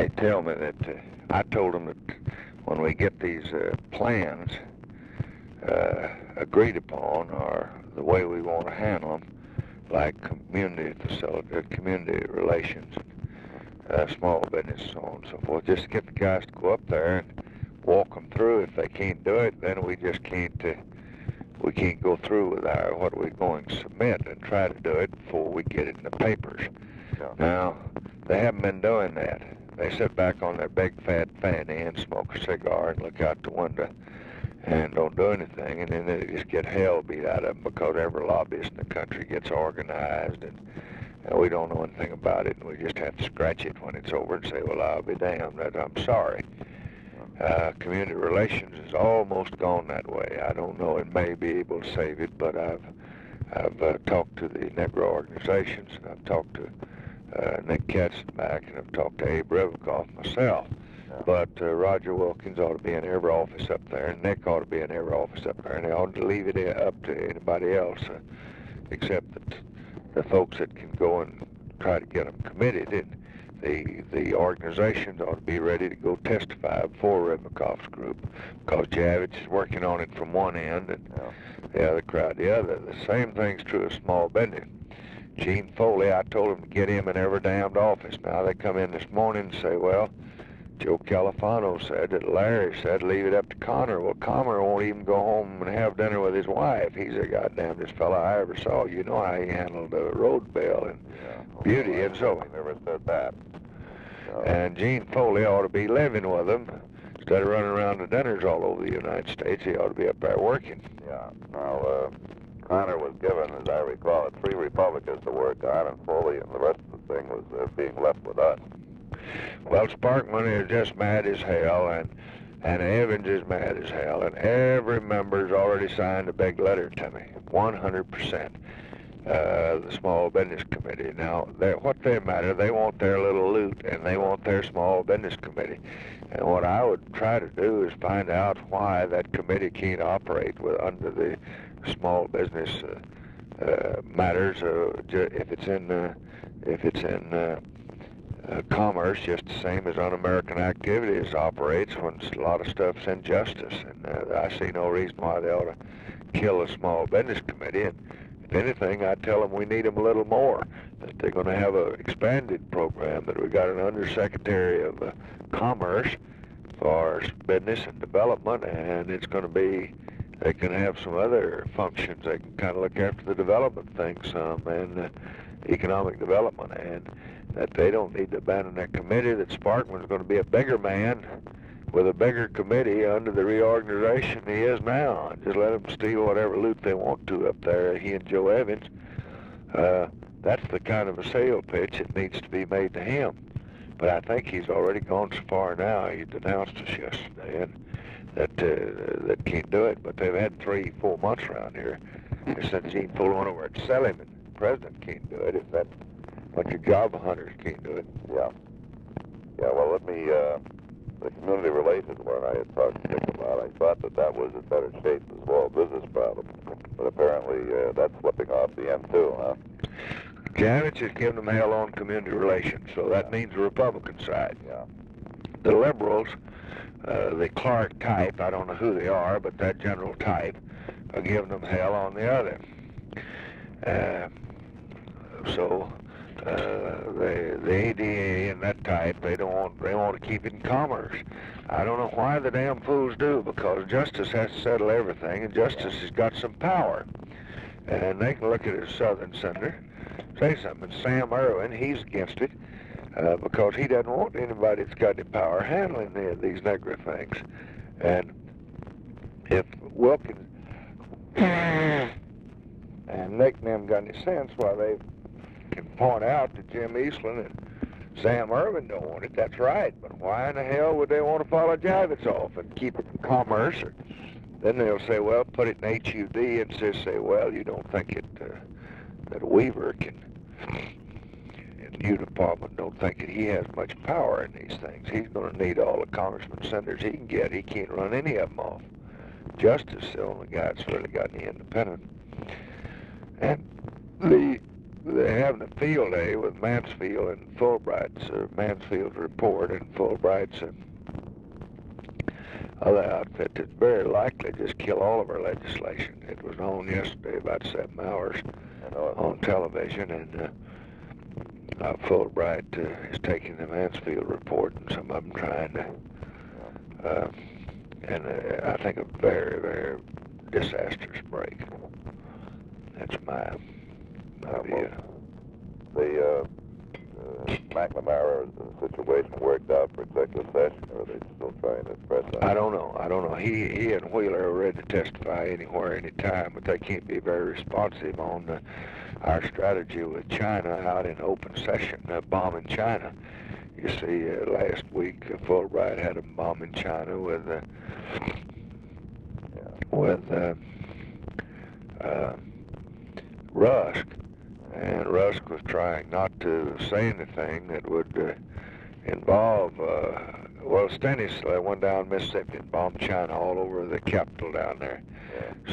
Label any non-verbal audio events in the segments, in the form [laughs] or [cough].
They tell me that uh, I told them that when we get these uh, plans uh, agreed upon or the way we want to handle them, like community facility, uh, community relations, uh, small business, so on and so forth, just get the guys to go up there and walk them through. If they can't do it, then we just can't. Uh, we can't go through with our what we're going to submit and try to do it before we get it in the papers. Now, they haven't been doing that. They sit back on their big fat fanny and smoke a cigar and look out the window and don't do anything, and then they just get hell beat out of them because every lobbyist in the country gets organized and, and we don't know anything about it, and we just have to scratch it when it's over and say, well, I'll be damned, I'm sorry. Uh, community relations is almost gone that way. I don't know, it may be able to save it, but I've I've uh, talked to the Negro organizations, and I've talked to uh, Nick Katzenbach, and I've talked to Abe Ribicoff myself. Yeah. But uh, Roger Wilkins ought to be in every office up there, and Nick ought to be in every office up there, and they ought to leave it up to anybody else uh, except the, the folks that can go and try to get them committed. And the the organizations ought to be ready to go testify before Ribicoff's group, because Javits is working on it from one end, and Yeah. the other crowd the other. The same thing's true of small business. Gene Foley, I told him to get him in every damned office. Now they come in this morning and say, well, Joe Califano said that Larry said leave it up to Connor. Well, Connor won't even go home and have dinner with his wife. He's the goddamnest fella I ever saw. You know how he handled the road bill and Yeah. Beauty Well, and so- He never said that. So, and Gene Foley ought to be living with them instead of running around to dinners all over the United States. He ought to be up there working. yeah. Now, uh, Connor was given, as I recall three Republicans to work on, and Foley and the rest of the thing was uh, being left with us. Well, Sparkman is just mad as hell, and and Evins is mad as hell, and every member's already signed a big letter to me, 100%. Uh, the small business committee. They, what they matter, they want their little loot, and they want their small business committee. And what I would try to do is find out why that committee can't operate with under the small business uh, uh, matters. Uh, if it's in, uh, if it's in. Uh, uh, commerce just the same as un-American activities operates when a lot of stuff's injustice. And uh, I see no reason why they ought to kill a small business committee. And if anything, I'd tell them we need them a little more. That they're going to have an expanded program. That we got an undersecretary of uh, commerce for business and development, and it's going to be. They can have some other functions. They can kind of look after the development thing some and uh, economic development and that they don't need to abandon that committee, that Sparkman's going to be a bigger man with a bigger committee under the reorganization he is now. Just let them steal whatever loot they want to up there, he and Joe Evins. Uh, that's the kind of a sale pitch that needs to be made to him. But I think he's already gone so far now, he denounced us yesterday, and that uh, that can't do it. But they've had three, four months around here. Sent Gene Foley on over to sell him, and the president can't do it. If that bunch of job hunters can't do it. Yeah. Yeah, well, let me, uh, the community relations one I had talked to Nick about, I thought that that was in better shape than small business problem. But apparently, uh, that's slipping off the end too, huh? Javits is giving them hell on community relations, so that means the Republican side. Yeah. The liberals, uh, the Clark type, I don't know who they are, but that general type, are giving them hell on the other. Uh, so uh, the the ADA and that type, they don't want they want to keep it in commerce. I don't know why the damn fools do, because justice has to settle everything, and justice has got some power. And they can look at a southern senator, say something. Sam Ervin, he's against it uh, because he doesn't want anybody that's got any power handling the, these Negro things. And if Wilkins and Nick and them got any sense, why they can point out to Jim Eastland and Sam Ervin don't want it. That's right. But why in the hell would they want to follow Javits off and keep it in commerce? Or, then they'll say, well, put it in HUD and just say, well, you don't think it uh, that Weaver can in the U department don't think that he has much power in these things. He's going to need all the congressmen, senators he can get. He can't run any of them off. Justice is the only guy that's really got any independent. And the they have having a field day with Mansfield and Fulbright's, uh, Mansfield's report and Fulbright's uh, other outfit that's very likely just kill all of our legislation. It was on yesterday about seven hours on television, and uh, uh, Fulbright uh, is taking the Mansfield report, and some of them trying to, uh, and uh, I think a very, very disastrous break. That's my, my view. The uh, uh, McNamara situation worked out for executive session, or are they still trying to press on? I don't know. I don't know. He he and Wheeler are ready to testify anywhere, anytime, but they can't be very responsive on uh, our strategy with China out in open session, uh, bombing China. You see, uh, last week uh, Fulbright had a bomb in China with uh, with uh, uh, Rusk, and Rusk was trying not to say anything that would uh, involve. Uh, well, Stennis uh, went down Mississippi and bombed China all over the capital down there.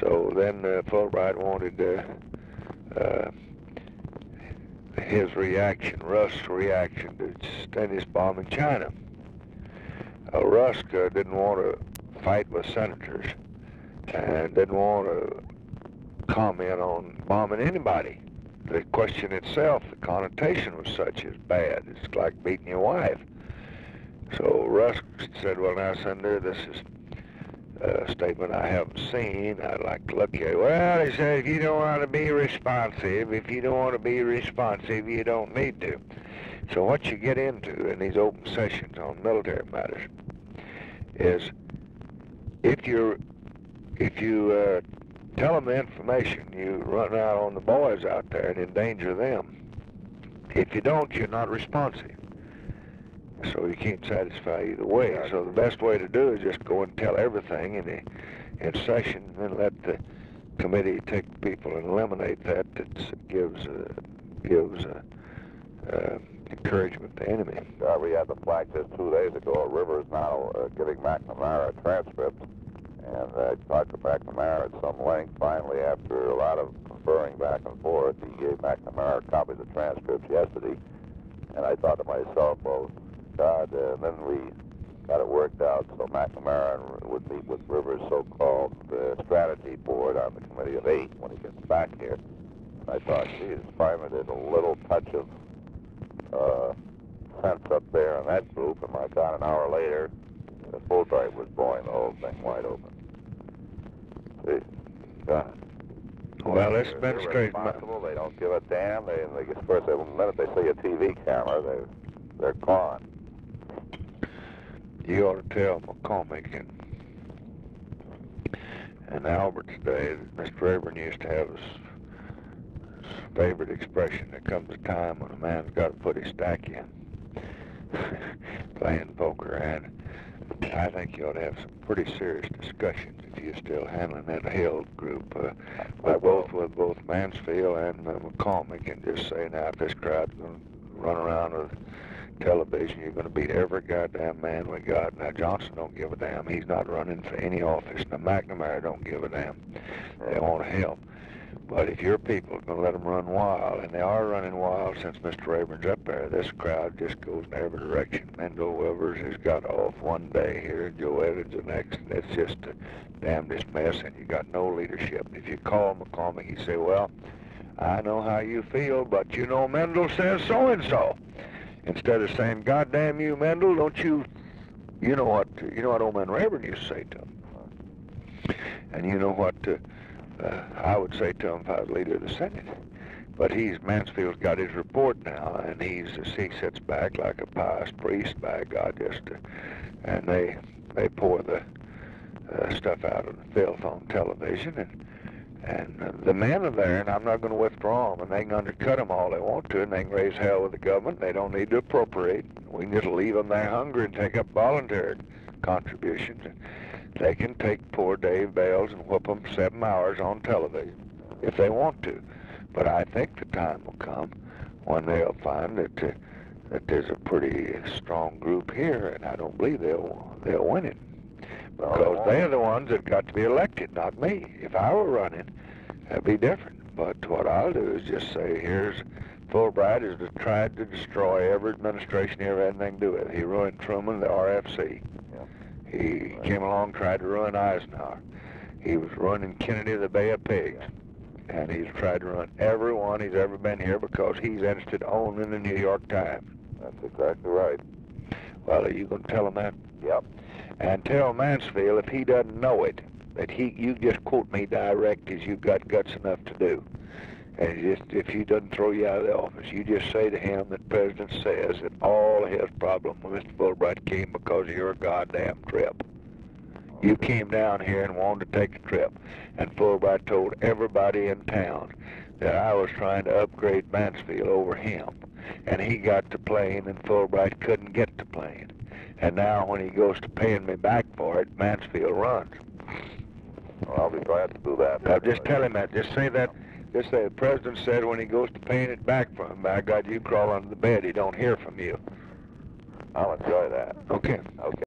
So then uh, Fulbright wanted uh, uh, his reaction, Rusk's reaction to Stennis bombing China. Uh, Rusk uh, didn't want to fight with senators and didn't want to comment on bombing anybody the question itself, the connotation was such as bad. It's like beating your wife. So Rusk said, well, now, Senator, this is a statement I haven't seen. I'd like to look at it. Well, he said, if you don't want to be responsive, if you don't want to be responsive, you don't need to. So what you get into in these open sessions on military matters is if you're if you uh, tell them the information. You run out on the boys out there and endanger them. If you don't, you're not responsive. So you can't satisfy either way. So the best way to do is just go and tell everything in the, in session, and then let the committee take people and eliminate that. That gives uh, gives uh, uh, encouragement to the enemy. Uh, we had the flag just two days ago. Rivers now uh, giving McNamara a transcript and I talked to McNamara at some length. Finally, after a lot of conferring back and forth, he gave McNamara copies of the transcripts yesterday. And I thought to myself, well, God, uh, and then we got it worked out so McNamara would meet with Rivers' so-called uh, strategy board on the committee of eight when he gets back here. And I thought, geez, finally there's a little touch of uh, sense up there in that group. And about an hour later, the Fulbright was blowing the whole thing wide open. Well, demonstrate. They're responsible. They don't give a damn. They, they first, the minute they see a TV camera, they they're gone. You ought to tell McCormick and and Albert today that Mr. Rayburn used to have his, his favorite expression. There comes a time when a man's got to put his stack in. [laughs] Playing poker, and I think you ought to have some pretty serious discussions if you're still handling that Hill group, uh, with both with both Mansfield and uh, McCormick, and just say now if this crowd's going to run around with television, you're going to beat every goddamn man we got. Now Johnson don't give a damn. He's not running for any office. Now McNamara don't give a damn. They want to help. But if your people are going to let them run wild, and they are running wild since Mr. Rayburn's up there, this crowd just goes in every direction. Mendel Rivers has got off one day here, Joe Evins the next, and it's just a damnedest mess, and you got no leadership. If you call McCormick, you say, well, I know how you feel, but you know Mendel says so-and-so. Instead of saying, God damn you, Mendel, don't you, you know what, you know what old man Rayburn used to say to him. And you know what, uh, uh, I would say to him if I was leader of the Senate. But he's Mansfield's got his report now, and he's he sits back like a pious priest, by God, just to, and they they pour the uh, stuff out of the filth on television, and and uh, the men are there, and I'm not going to withdraw them, and they can undercut them all they want to, and they can raise hell with the government. They don't need to appropriate. We can just leave them there hungry and take up voluntary contributions. And, they can take poor Dave Bell and whoop him seven hours on television if they want to. But I think the time will come when they'll find that uh, that there's a pretty strong group here, and I don't believe they'll they'll win it because they're the ones that got to be elected, not me. If I were running, that'd be different. But what I'll do is just say, here's Fulbright has tried to destroy every administration he ever had anything to do with. He ruined Truman, the RFC. He Right. came along, tried to ruin Eisenhower. He was running Kennedy, the Bay of Pigs. And he's tried to run everyone he's ever been here because he's interested only in the New York Times. That's exactly right. Well, are you going to tell him that? Yep. And tell Mansfield if he doesn't know it, that he you just quote me direct as you've got guts enough to do. And just if he doesn't throw you out of the office, you just say to him that President says that all his problem with Mr. Fulbright came because of your goddamn trip. You came down here and wanted to take a trip, and Fulbright told everybody in town that I was trying to upgrade Mansfield over him, and he got the plane, and Fulbright couldn't get the plane. And now when he goes to paying me back for it, Mansfield runs. Well, I'll be glad to do that. Now just tell him that. Just say that. Just say the president said when he goes to paying it back from him, by God, you crawl under the bed. He don't hear from you. I'll enjoy that. Okay. Okay.